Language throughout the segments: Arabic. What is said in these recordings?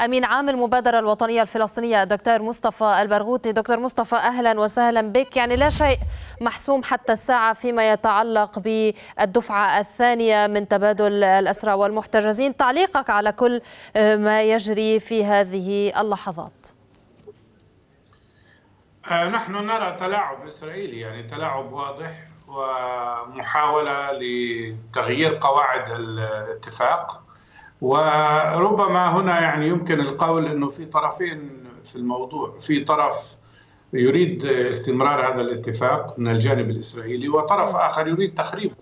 أمين عام المبادرة الوطنية الفلسطينية الدكتور مصطفى البرغوثي. دكتور مصطفى أهلا وسهلا بك. يعني لا شيء محسوم حتى الساعة فيما يتعلق بالدفعة الثانية من تبادل الأسرى والمحتجزين. تعليقك على كل ما يجري في هذه اللحظات. نحن نرى تلاعب إسرائيلي يعني تلاعب واضح ومحاولة لتغيير قواعد الاتفاق. وربما هنا يعني يمكن القول إنه في طرفين في الموضوع في طرف يريد استمرار هذا الاتفاق من الجانب الإسرائيلي وطرف آخر يريد تخريبه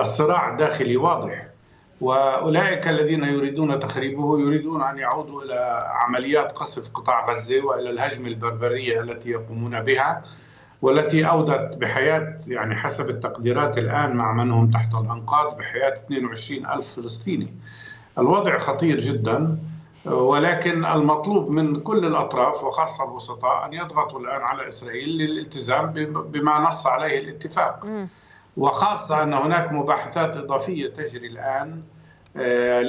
الصراع الداخلي واضح. وأولئك الذين يريدون تخريبه يريدون أن يعودوا إلى عمليات قصف قطاع غزة وإلى الهجمه البربرية التي يقومون بها. والتي أودت بحياة يعني حسب التقديرات الآن مع من هم تحت الأنقاض بحياة 22 ألف فلسطيني. الوضع خطير جدا ولكن المطلوب من كل الأطراف وخاصة الوسطاء أن يضغطوا الآن على إسرائيل للالتزام بما نص عليه الاتفاق. وخاصة أن هناك مباحثات إضافية تجري الآن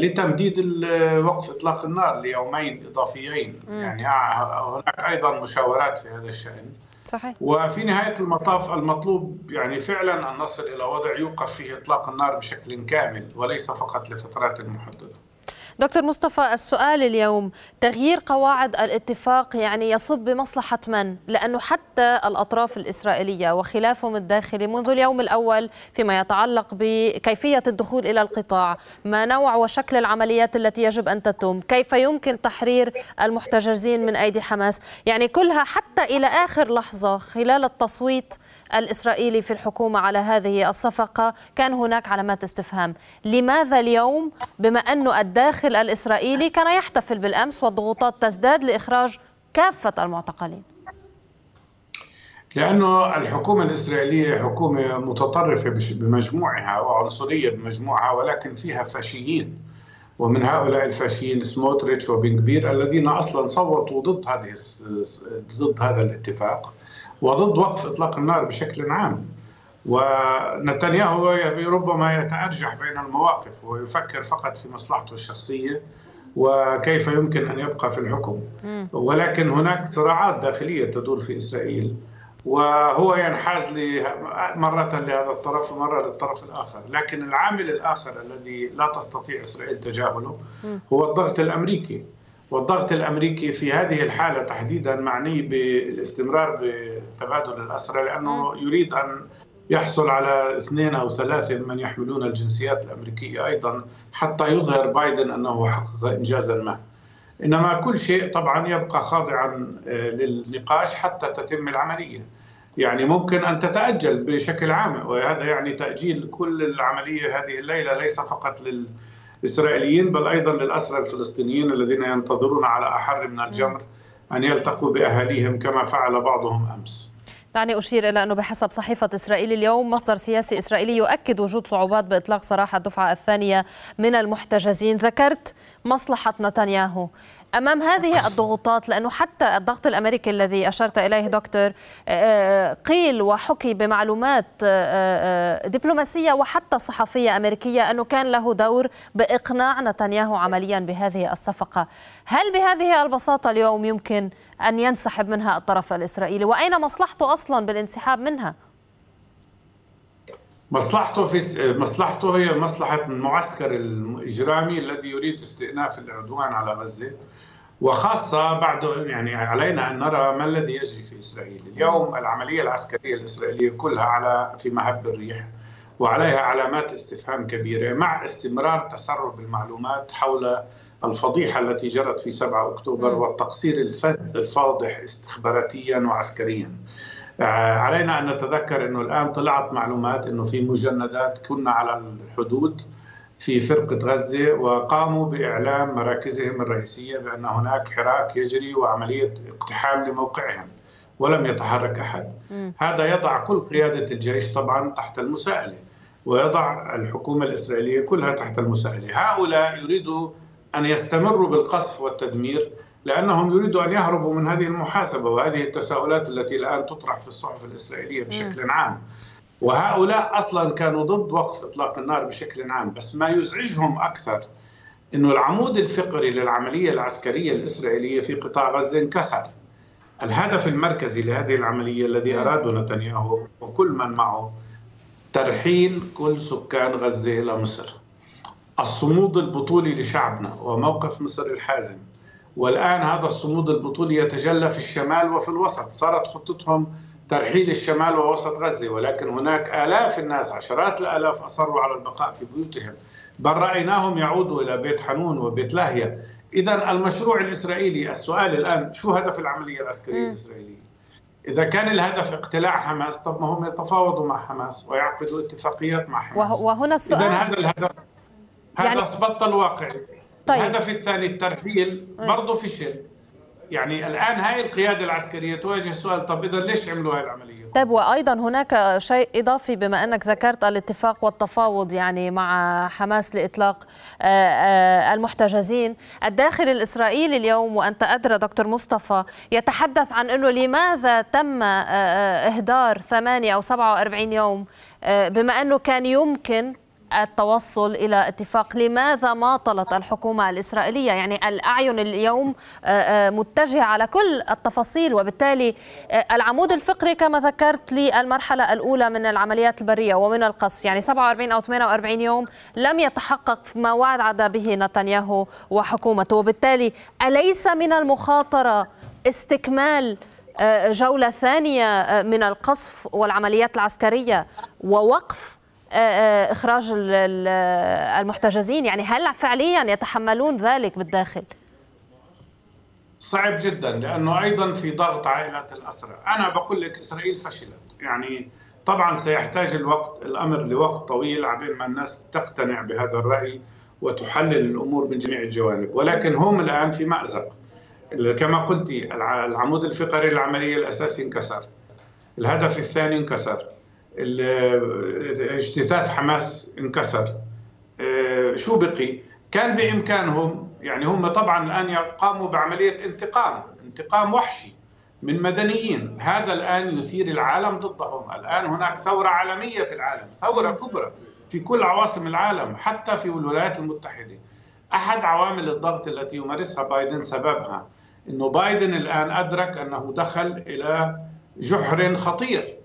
لتمديد وقف إطلاق النار ليومين إضافيين. يعني هناك أيضا مشاورات في هذا الشأن. صحيح. وفي نهاية المطاف المطلوب يعني فعلا أن نصل إلى وضع يوقف فيه إطلاق النار بشكل كامل وليس فقط لفترات محددة دكتور مصطفى السؤال اليوم تغيير قواعد الاتفاق يعني يصب بمصلحة من؟ لأنه حتى الأطراف الإسرائيلية وخلافهم الداخلي منذ اليوم الأول فيما يتعلق بكيفية الدخول إلى القطاع ما نوع وشكل العمليات التي يجب أن تتم كيف يمكن تحرير المحتجزين من أيدي حماس يعني كلها حتى إلى آخر لحظة خلال التصويت الإسرائيلي في الحكومة على هذه الصفقة. كان هناك علامات استفهام. لماذا اليوم؟ بما أن الداخل الإسرائيلي كان يحتفل بالأمس والضغوطات تزداد لإخراج كافة المعتقلين. لأنه الحكومة الإسرائيلية حكومة متطرفة بمجموعها وعنصرية بمجموعها ولكن فيها فاشيين. ومن هؤلاء الفاشيين سموتريتش وبنكفير الذين أصلا صوتوا ضد هذه ضد هذا الاتفاق. وضد وقف إطلاق النار بشكل عام. ونتنياهو ربما يتأرجح بين المواقف ويفكر فقط في مصلحته الشخصية وكيف يمكن أن يبقى في الحكم. ولكن هناك صراعات داخلية تدور في إسرائيل وهو ينحاز مرة لهذا الطرف ومرة للطرف الآخر. لكن العامل الآخر الذي لا تستطيع إسرائيل تجاهله هو الضغط الأمريكي. والضغط الأمريكي في هذه الحالة تحديدا معني بالاستمرار بتبادل الأسرى لأنه يريد أن يحصل على اثنين أو ثلاثة من يحملون الجنسيات الأمريكية أيضا حتى يظهر بايدن أنه حقق انجازا ما. إنما كل شيء طبعا يبقى خاضعا للنقاش حتى تتم العملية. يعني ممكن أن تتأجل بشكل عام وهذا يعني تأجيل كل العملية هذه الليلة ليس فقط لل الإسرائيليين بل أيضا للأسرى الفلسطينيين الذين ينتظرون على أحر من الجمر أن يلتقوا بأهاليهم كما فعل بعضهم أمس. دعني أشير إلى أنه بحسب صحيفة إسرائيل اليوم مصدر سياسي إسرائيلي يؤكد وجود صعوبات بإطلاق سراح الدفعة الثانية من المحتجزين. ذكرت مصلحة نتنياهو. أمام هذه الضغوطات لأنه حتى الضغط الأمريكي الذي أشرت إليه دكتور قيل وحكي بمعلومات دبلوماسية وحتى صحفية أمريكية أنه كان له دور بإقناع نتنياهو عمليا بهذه الصفقة، هل بهذه البساطة اليوم يمكن أن ينسحب منها الطرف الإسرائيلي؟ وأين مصلحته أصلا بالانسحاب منها؟ مصلحته في مصلحته هي مصلحة المعسكر الإجرامي الذي يريد استئناف العدوان على غزة. وخاصة بعد يعني علينا أن نرى ما الذي يجري في إسرائيل. اليوم العملية العسكرية الإسرائيلية كلها على في مهب الريح وعليها علامات استفهام كبيرة مع استمرار تسرب المعلومات حول الفضيحة التي جرت في 7 أكتوبر والتقصير الفذ الفاضح استخباراتيا وعسكريا. علينا أن نتذكر أنه الآن طلعت معلومات أنه في مجندات كنا على الحدود. في فرقة غزة وقاموا بإعلام مراكزهم الرئيسية بأن هناك حراك يجري وعملية اقتحام لموقعهم ولم يتحرك أحد م. هذا يضع كل قيادة الجيش طبعا تحت المساءلة ويضع الحكومة الإسرائيلية كلها تحت المساءلة هؤلاء يريدوا أن يستمروا بالقصف والتدمير لأنهم يريدوا أن يهربوا من هذه المحاسبة وهذه التساؤلات التي الآن تطرح في الصحف الإسرائيلية بشكل م. عام وهؤلاء أصلا كانوا ضد وقف إطلاق النار بشكل عام بس ما يزعجهم أكثر إنه العمود الفقري للعملية العسكرية الإسرائيلية في قطاع غزة انكسر. الهدف المركزي لهذه العملية الذي اراده نتنياهو وكل من معه ترحيل كل سكان غزة إلى مصر. الصمود البطولي لشعبنا وموقف مصر الحازم. والآن هذا الصمود البطولي يتجلى في الشمال وفي الوسط. صارت خطتهم ترحيل الشمال ووسط غزة ولكن هناك آلاف الناس عشرات الآلاف أصروا على البقاء في بيوتهم. بل رأيناهم يعودوا إلى بيت حنون وبيت لاهية إذا المشروع الإسرائيلي السؤال الآن شو هدف العملية العسكرية الإسرائيلية؟ إذا كان الهدف اقتلاع حماس طب ما هم يتفاوضوا مع حماس ويعقدوا اتفاقيات مع حماس. وهنا السؤال إذا هذا الهدف هذا يعني... بطل واقعي طيب. الهدف الثاني الترحيل برضه فشل. يعني الآن هاي القيادة العسكرية تواجه سؤال طب إذا ليش عملوا هاي العملية؟ طيب وأيضا هناك شيء إضافي بما أنك ذكرت الاتفاق والتفاوض يعني مع حماس لإطلاق المحتجزين، الداخل الإسرائيلي اليوم وأنت أدرى دكتور مصطفى يتحدث عن إنه لماذا تم إهدار 8 أو 47 يوم بما أنه كان يمكن التوصل إلى اتفاق. لماذا ماطلت الحكومة الإسرائيلية؟ يعني الأعين اليوم متجهة على كل التفاصيل وبالتالي العمود الفقري كما ذكرت للمرحلة الأولى من العمليات البرية ومن القصف. يعني 47 أو 48 يوم لم يتحقق ما وعد به نتنياهو وحكومته. وبالتالي أليس من المخاطرة استكمال جولة ثانية من القصف والعمليات العسكرية ووقف إخراج المحتجزين يعني هل فعليا يتحملون ذلك بالداخل؟ صعب جدا لأنه أيضا في ضغط عائلات الاسرى أنا بقول لك إسرائيل فشلت. يعني طبعا سيحتاج الوقت الأمر لوقت طويل عبين ما الناس تقتنع بهذا الرأي وتحلل الأمور من جميع الجوانب. ولكن هم الآن في مأزق. كما قلت العمود الفقري للعمليه الأساسي انكسر. الهدف الثاني انكسر. اجتثاث حماس انكسر. آه، شو بقي؟ كان بإمكانهم يعني هم طبعا الآن قاموا بعملية انتقام انتقام وحشي من مدنيين. هذا الآن يثير العالم ضدهم. الآن هناك ثورة عالمية في العالم ثورة كبرى في كل عواصم العالم حتى في الولايات المتحدة. أحد عوامل الضغط التي يمارسها بايدن سببها إنه بايدن الآن أدرك أنه دخل إلى جحر خطير.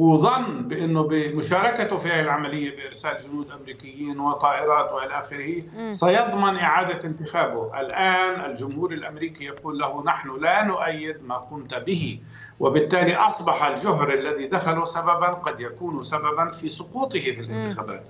هو ظن بأنه بمشاركته في هذه العملية بإرسال جنود أمريكيين وطائرات وإلى آخره سيضمن إعادة انتخابه، الآن الجمهور الأمريكي يقول له نحن لا نؤيد ما قمت به، وبالتالي أصبح الجهر الذي دخله سببا قد يكون سببا في سقوطه في الانتخابات،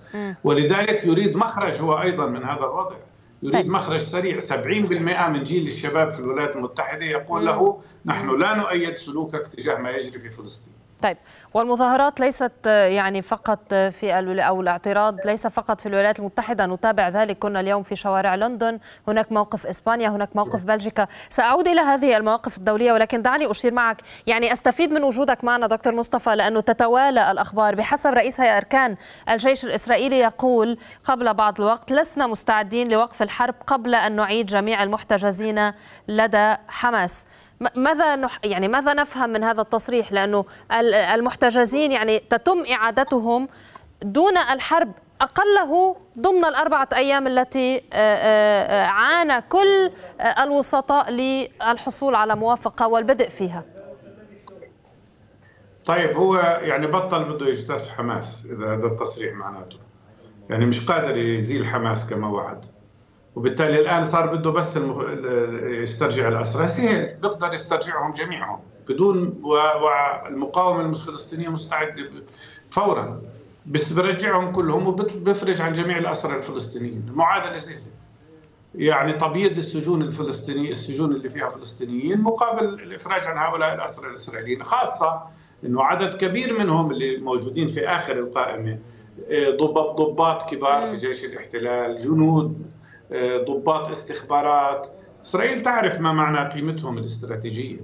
ولذلك يريد مخرج هو أيضا من هذا الوضع. يريد طيب. مخرج سريع. 70% من جيل الشباب في الولايات المتحدة يقول له نحن لا نؤيد سلوكك تجاه ما يجري في فلسطين. طيب والمظاهرات ليست يعني فقط في أو الاعتراض ليس فقط في الولايات المتحدة. نتابع ذلك. كنا اليوم في شوارع لندن هناك موقف إسبانيا هناك موقف بلجيكا. سأعود إلى هذه المواقف الدولية ولكن دعني أشير معك. يعني أستفيد من وجودك معنا دكتور مصطفى لأنه تتوالى الأخبار. بحسب رئيس هيئة أركان الجيش الإسرائيلي يقول قبل بعض الوقت لسنا مستعدين لوقف الحرب قبل أن نعيد جميع المحتجزين لدى حماس. ماذا نح يعني ماذا نفهم من هذا التصريح لأنه المحتجزين يعني تتم إعادتهم دون الحرب أقله ضمن الأربعة أيام التي عانى كل الوسطاء للحصول على موافقة والبدء فيها. طيب هو يعني بطل بده يجتاز حماس إذا هذا التصريح معناته. يعني مش قادر يزيل حماس كما وعد. وبالتالي الآن صار بده بس المخ... يسترجع الاسرى سهل بيقدر يسترجعهم جميعهم بدون والمقاومة الفلسطينيه مستعدة فورا. بس برجعهم كلهم وبفرج عن جميع الاسرى الفلسطينيين. المعادله سهلة. يعني تبييض السجون الفلسطينيه السجون اللي فيها فلسطينيين مقابل الإفراج عن هؤلاء الاسرى الإسرائيليين. خاصة إنه عدد كبير منهم اللي موجودين في آخر القائمة ضباط كبار في جيش الاحتلال جنود ضباط استخبارات. إسرائيل تعرف ما معنى قيمتهم الاستراتيجية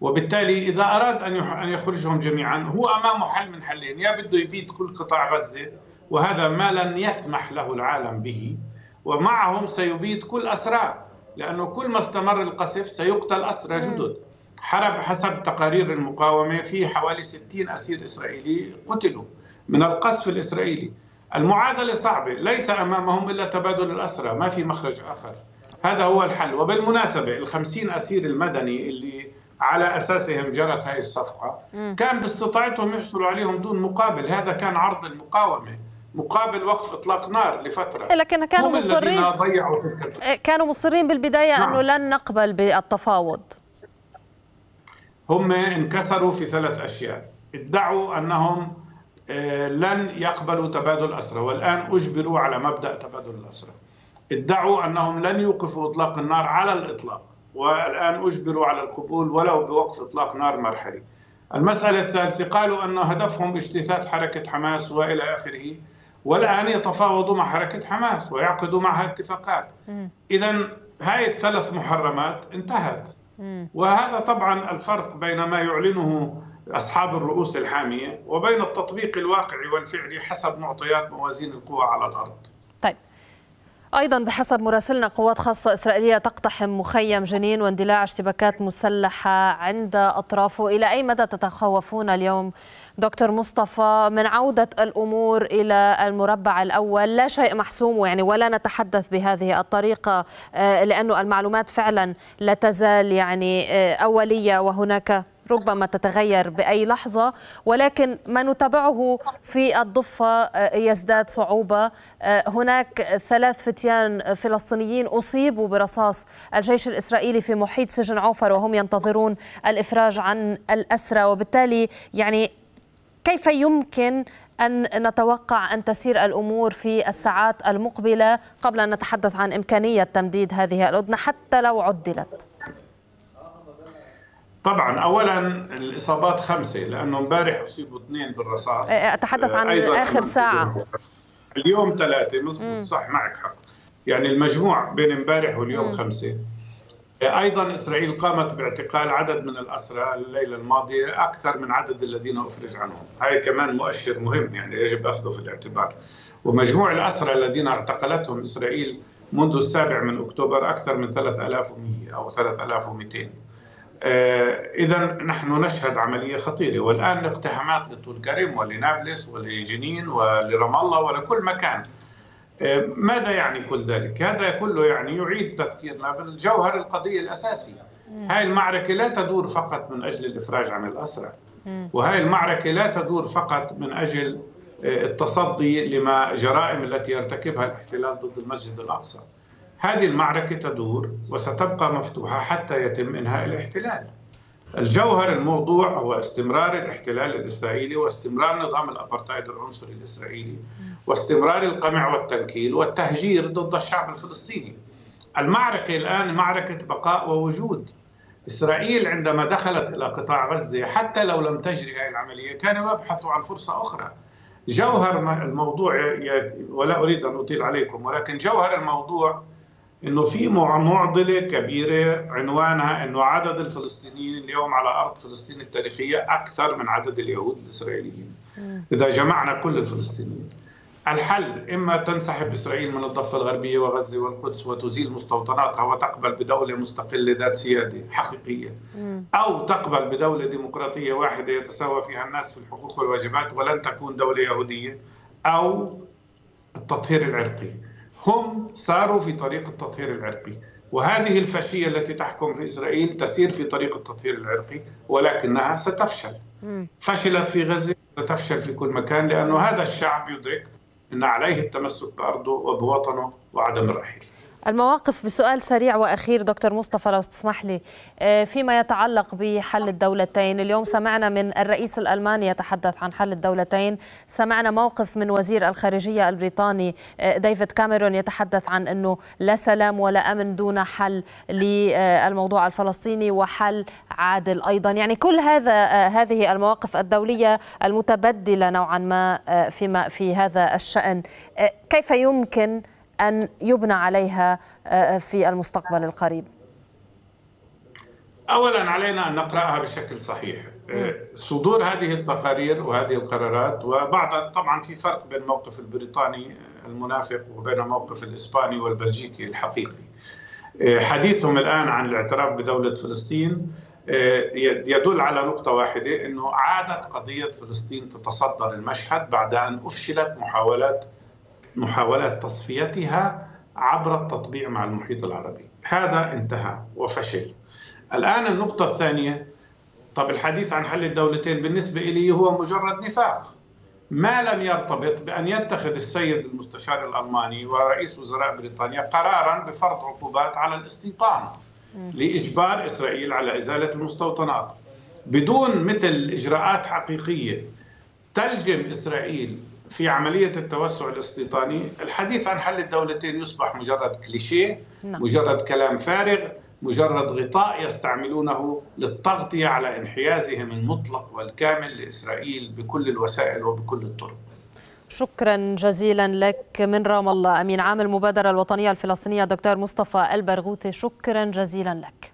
وبالتالي إذا أراد أن يخرجهم جميعا هو أمامه حل من حلين. يا بده يبيد كل قطاع غزة وهذا ما لن يسمح له العالم به ومعهم سيبيد كل أسرى لأنه كل ما استمر القصف سيقتل أسرى جدد. حرب حسب تقارير المقاومة في حوالي 60 أسير إسرائيلي قتلوا من القصف الإسرائيلي. المعادلة صعبة ليس أمامهم إلا تبادل الأسرى ما في مخرج آخر. هذا هو الحل. وبالمناسبة الخمسين أسير المدني اللي على أساسهم جرت هذه الصفقة كان باستطاعتهم يحصلوا عليهم دون مقابل. هذا كان عرض المقاومة مقابل وقف إطلاق نار لفترة. إيه، لكن كانوا مصرين ضيعوا تلك إيه، كانوا مصرين بالبداية نعم. انه لن نقبل بالتفاوض. هم انكسروا في ثلاث أشياء. ادعوا أنهم لن يقبلوا تبادل الاسرى والآن أجبروا على مبدأ تبادل الاسرى ادعوا أنهم لن يوقفوا إطلاق النار على الإطلاق. والآن أجبروا على القبول ولو بوقف إطلاق نار مرحلي. المسألة الثالثة قالوا أن هدفهم اجتثاث حركة حماس وإلى آخره. والآن يتفاوضوا مع حركة حماس ويعقدوا معها اتفاقات. إذا هاي الثلاث محرمات انتهت. وهذا طبعا الفرق بين ما يعلنه أصحاب الرؤوس الحامية وبين التطبيق الواقعي والفعلي حسب معطيات موازين القوى على الأرض. طيب. أيضا بحسب مراسلنا قوات خاصة إسرائيلية تقتحم مخيم جنين واندلاع اشتباكات مسلحة عند أطرافه. إلى أي مدى تتخوفون اليوم دكتور مصطفى؟ من عودة الأمور إلى المربع الأول لا شيء محسوم يعني ولا نتحدث بهذه الطريقة آه، لأنه المعلومات فعلا لا تزال يعني آه، أولية وهناك ربما تتغير بأي لحظة ولكن ما نتابعه في الضفة آه، يزداد صعوبة. هناك ثلاث فتيان فلسطينيين أصيبوا برصاص الجيش الإسرائيلي في محيط سجن عوفر وهم ينتظرون الإفراج عن الأسرى. وبالتالي يعني كيف يمكن أن نتوقع أن تسير الأمور في الساعات المقبلة قبل أن نتحدث عن إمكانية تمديد هذه الأذنة حتى لو عدلت؟ طبعا اولا الإصابات خمسة لأنه امبارح أصيبوا اثنين بالرصاص. اتحدث عن آخر ساعة. اليوم ثلاثة مضبوط صح معك حق. يعني المجموع بين امبارح واليوم مم. خمسة. أيضا إسرائيل قامت باعتقال عدد من الأسرى الليلة الماضية أكثر من عدد الذين افرج عنهم، هاي كمان مؤشر مهم يعني يجب أخذه في الاعتبار. ومجموع الأسرى الذين اعتقلتهم إسرائيل منذ السابع من أكتوبر أكثر من 3100 أو 3200. آه اذا نحن نشهد عملية خطيرة. والآن الاقتحامات لطول كرم ولنابلس ولجنين ولرام الله ولكل مكان. آه، ماذا يعني كل ذلك؟ هذا كله يعني يعيد تذكيرنا بالجوهر القضية الأساسي هاي المعركة لا تدور فقط من أجل الإفراج عن الأسرى. وهاي المعركة لا تدور فقط من أجل آه، التصدي لما جرائم التي يرتكبها الاحتلال ضد المسجد الأقصى. هذه المعركة تدور وستبقى مفتوحة حتى يتم إنهاء الاحتلال. الجوهر الموضوع هو استمرار الاحتلال الإسرائيلي واستمرار نظام الأبرتايد العنصري الإسرائيلي واستمرار القمع والتنكيل والتهجير ضد الشعب الفلسطيني. المعركة الآن معركة بقاء ووجود. إسرائيل عندما دخلت إلى قطاع غزة حتى لو لم تجري هذه العملية كانوا يبحثوا عن فرصة أخرى. جوهر الموضوع ولا أريد أن أطيل عليكم ولكن جوهر الموضوع إنه في معضلة كبيرة عنوانها إنه عدد الفلسطينيين اليوم على أرض فلسطين التاريخية أكثر من عدد اليهود الإسرائيليين. إذا جمعنا كل الفلسطينيين. الحل إما تنسحب إسرائيل من الضفة الغربية وغزة والقدس وتزيل مستوطناتها وتقبل بدولة مستقلة ذات سيادة حقيقية. أو تقبل بدولة ديمقراطية واحدة يتساوى فيها الناس في الحقوق والواجبات ولن تكون دولة يهودية. أو التطهير العرقي. هم ساروا في طريق التطهير العرقي. وهذه الفاشية التي تحكم في إسرائيل تسير في طريق التطهير العرقي ولكنها ستفشل. فشلت في غزة ستفشل في كل مكان لأنه هذا الشعب يدرك إن عليه التمسك بأرضه وبوطنه وعدم الرحيل المواقف بسؤال سريع وأخير دكتور مصطفى لو تسمح لي. آه، فيما يتعلق بحل الدولتين اليوم سمعنا من الرئيس الألماني يتحدث عن حل الدولتين. سمعنا موقف من وزير الخارجية البريطاني آه، ديفيد كاميرون يتحدث عن إنه لا سلام ولا أمن دون حل للموضوع الفلسطيني وحل عادل أيضا. يعني كل هذا آه، هذه المواقف الدولية المتبدلة نوعا ما فيما في هذا الشأن. كيف يمكن أن يبنى عليها آه، في المستقبل القريب؟ اولا علينا أن نقرأها بشكل صحيح. آه، صدور هذه التقارير وهذه القرارات وبعض طبعا في فرق بين الموقف البريطاني المنافق وبين الموقف الإسباني والبلجيكي الحقيقي. آه، حديثهم الآن عن الاعتراف بدولة فلسطين يدل على نقطة واحدة أنه عادت قضية فلسطين تتصدر المشهد بعد أن أفشلت محاولات محاولات تصفيتها عبر التطبيع مع المحيط العربي. هذا انتهى وفشل. الآن النقطة الثانية. طب الحديث عن حل الدولتين بالنسبة لي هو مجرد نفاق. ما لم يرتبط بأن يتخذ السيد المستشار الألماني ورئيس وزراء بريطانيا قرارا بفرض عقوبات على الاستيطان لإجبار إسرائيل على إزالة المستوطنات. بدون مثل إجراءات حقيقية تلجم إسرائيل في عملية التوسع الاستيطاني. الحديث عن حل الدولتين يصبح مجرد كليشيه نعم. مجرد كلام فارغ مجرد غطاء يستعملونه للتغطية على انحيازهم المطلق والكامل لإسرائيل بكل الوسائل وبكل الطرق. شكرا جزيلا لك من رام الله. أمين عام المبادرة الوطنية الفلسطينية دكتور مصطفى البرغوثي شكرا جزيلا لك.